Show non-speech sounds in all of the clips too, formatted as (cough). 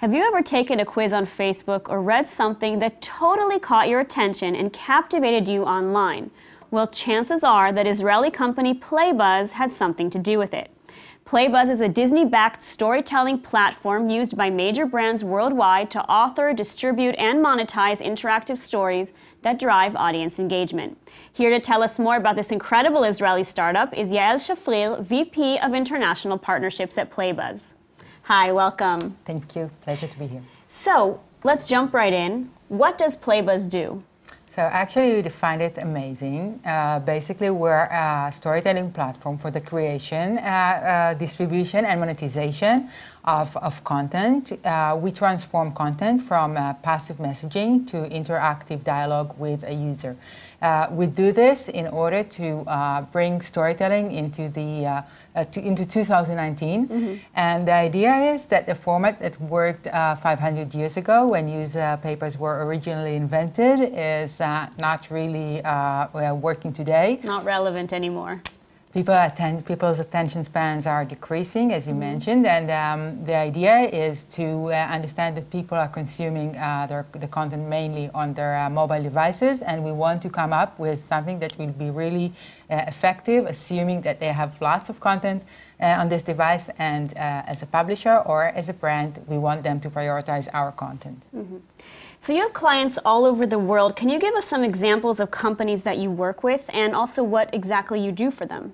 Have you ever taken a quiz on Facebook or read something that totally caught your attention and captivated you online? Well, chances are that Israeli company Playbuzz had something to do with it. Playbuzz is a Disney backed storytelling platform used by major brands worldwide to author, distribute, and monetize interactive stories that drive audience engagement. Here to tell us more about this incredible Israeli startup is Yael Shafrir, VP of International Partnerships at Playbuzz. Hi, welcome. Thank you. Pleasure to be here. So let's jump right in. What does Playbuzz do? So actually, you defined it amazing. Uh, basically, we're a storytelling platform for the creation, uh, uh, distribution, and monetization of, of content. Uh, we transform content from uh, passive messaging to interactive dialogue with a user. Uh, we do this in order to bring storytelling into the uh, to, into 2019. Mm-hmm. And the idea is that the format that worked uh, 500 years ago when newspapers were originally invented is uh, not really uh, working today. Not relevant anymore people attend, people's attention spans are decreasing, as you mm-hmm. mentioned, and um, the idea is to uh, understand that people are consuming uh, their, the content mainly on their uh, mobile devices, and we want to come up with something that will be really uh, effective, assuming that they have lots of content uh, on this device, and uh, as a publisher or as a brand, we want them to prioritize our content. Mm-hmm. So you have clients all over the world. Can you give us some examples of companies that you work with and also what exactly you do for them?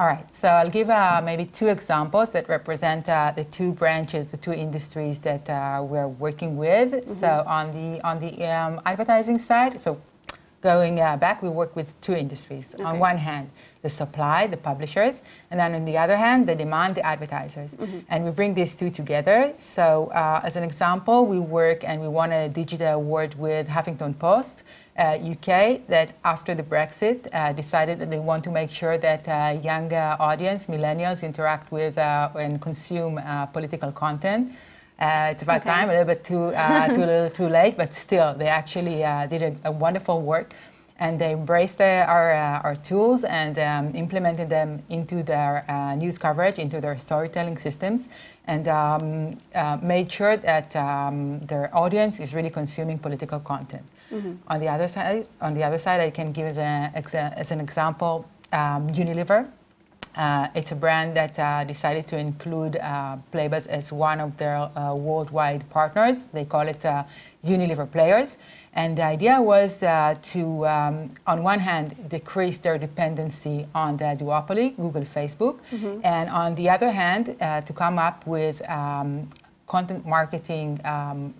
All right, so I'll give uh, maybe two examples that represent uh, the two branches, the two industries that uh, we're working with. Mm-hmm. So on the on the um, advertising side, so going uh, back, we work with two industries. Okay. On one hand, the supply, the publishers, and then on the other hand, the demand, the advertisers. Mm-hmm. And we bring these two together. So uh, as an example, we work and we won a digital award with Huffington Post uh, UK that after the Brexit uh, decided that they want to make sure that uh, young audience, millennials, interact with and consume political content. Uh, it's about okay. time, a little bit too, uh, (laughs) too little too late, but still, they actually uh, did a, a, wonderful work, and they embraced our our tools and um, implemented them into their news coverage, into their storytelling systems, and um, made sure that um, their audience is really consuming political content. Mm-hmm. On the other side, on the other side, I can give as, a, as an example um, Unilever. Uh, it's a brand that uh, decided to include uh, Playbuzz as one of their uh, worldwide partners. They call it uh, Unilever Players. And the idea was uh, to, um, on one hand, decrease their dependency on the duopoly, Google, Facebook, mm-hmm. and on the other hand, to come up with um, content marketing um,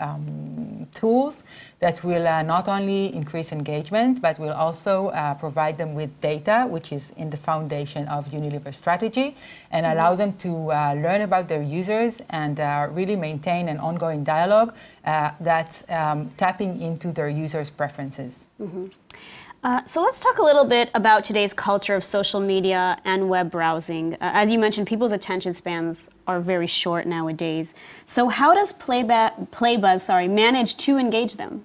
um tools that will uh, not only increase engagement, but will also uh, provide them with data, which is in the foundation of Unilever strategy, and mm-hmm. allow them to uh, learn about their users and uh, really maintain an ongoing dialogue uh, that's um, tapping into their users' preferences. Mm-hmm. Uh, so let's talk a little bit about today's culture of social media and web browsing. Uh, as you mentioned, people's attention spans are very short nowadays. So how does Playba- Playbuzz sorry, manage to engage them?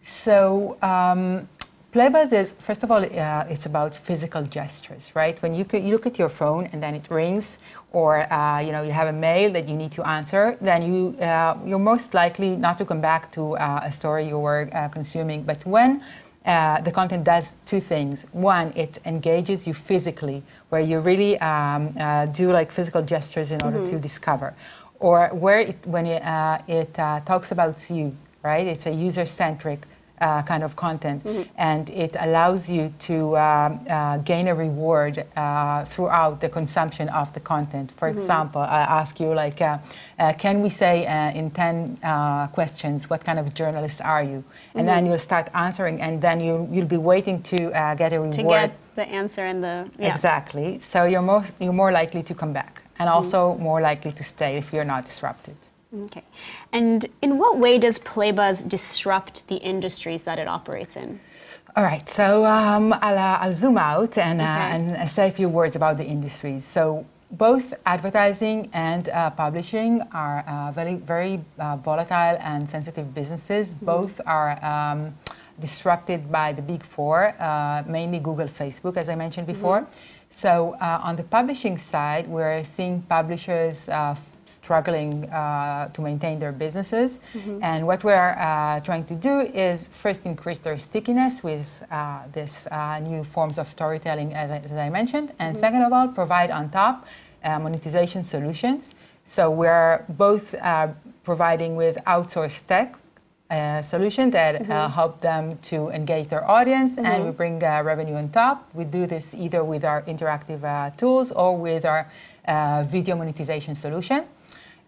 So um, Playbuzz is, first of all, uh, it's about physical gestures, right? When you, you, look at your phone and then it rings, or uh, you know you have a mail that you need to answer, then you uh, you're most likely not to come back to uh, a story you were uh, consuming. But when uh, the content does two things. One, it engages you physically, where you really um, uh, do like physical gestures in order mm-hmm. to discover, or where it, when it, uh, it uh, talks about you, right? It's a user-centric uh, kind of content, mm-hmm. and it allows you to um, uh, gain a reward uh, throughout the consumption of the content. For mm-hmm. example, I ask you like, uh, uh, can we say uh, in ten questions, what kind of journalist are you? And mm-hmm. then you'll start answering, and then you you'll be waiting to get a reward. To get the answer and the yeah. exactly. So you're most you're more likely to come back, and mm-hmm. also more likely to stay if you're not disrupted. Okay. And in what way does Playbuzz disrupt the industries that it operates in? All right, so um, I'll, uh, I'll, zoom out and, uh, and say a few words about the industries. So both advertising and uh, publishing are uh, very, very uh, volatile and sensitive businesses. Mm-hmm. Both are um, disrupted by the big four, uh, mainly Google, Facebook, as I mentioned before. Mm-hmm. So uh, on the publishing side, we're seeing publishers uh, struggling uh, to maintain their businesses. Mm-hmm. And what we're uh, trying to do is first increase their stickiness with uh, this uh, new forms of storytelling, as I, as I mentioned. And mm-hmm. second of all, provide on top monetization solutions. So we're both providing with outsourced tech uh, solution that mm-hmm. uh, help them to engage their audience mm-hmm. and we bring uh, revenue on top. We do this either with our interactive uh, tools or with our uh, video monetization solution.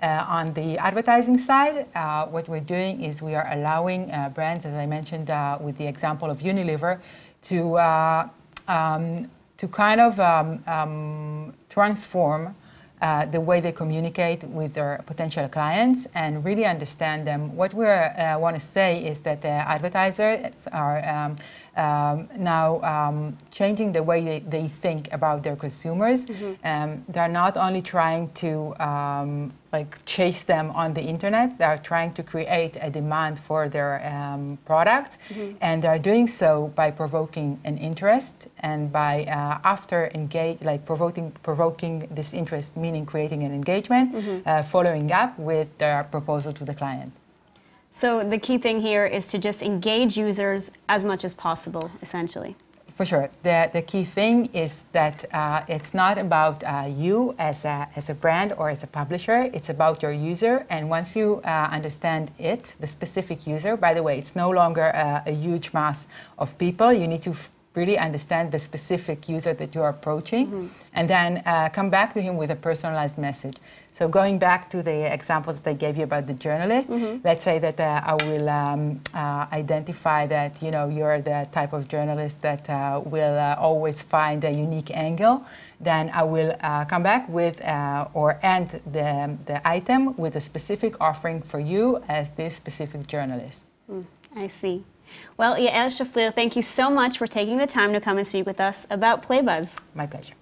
Uh, on the advertising side, what we're doing is we are allowing brands, as I mentioned with the example of Unilever, to, um, to kind of um, um, transform uh, the way they communicate with their potential clients and really understand them. What we uh, want to say is that the advertisers are um, um, now um, changing the way they, they, think about their consumers. Mm-hmm. Um, they're not only trying to um, like chase them on the internet, they're trying to create a demand for their um, products, mm-hmm. and they're doing so by provoking an interest and by uh, after engage like provoking provoking this interest, meaning creating an engagement, mm-hmm. uh, following up with their proposal to the client. So the key thing here is to just engage users as much as possible, essentially. For sure. The, the key thing is that uh, it's not about uh, you as a, as a brand or as a publisher, it's about your user. And once you uh, understand it, the specific user, by the way, it's no longer a, a huge mass of people. You need to really understand the specific user that you're approaching mm-hmm. and then uh, come back to him with a personalized message. So going back to the example that I gave you about the journalist, mm-hmm. let's say that uh, I will um, uh, identify that you know you're the type of journalist that uh, will uh, always find a unique angle. Then I will uh, come back with or end the, the item with a specific offering for you as this specific journalist. Mm, I see. Well, Yael Shafrir, thank you so much for taking the time to come and speak with us about Playbuzz. My pleasure.